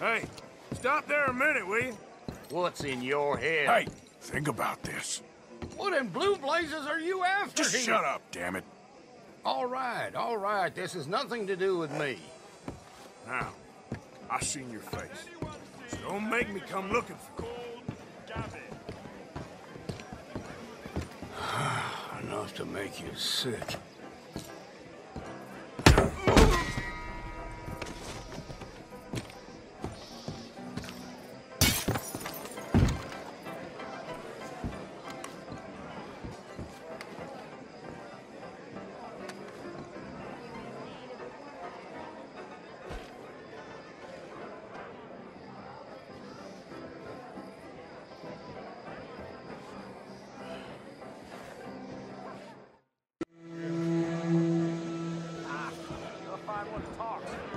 Hey, stop there a minute, will you? What's in your head? Hey, think about this. What in blue blazes are you after Just here? shut up, damn it. All right, all right. This has nothing to do with me. Now, I seen your face. So don't make me come looking for you. Enough to make you sick. talks.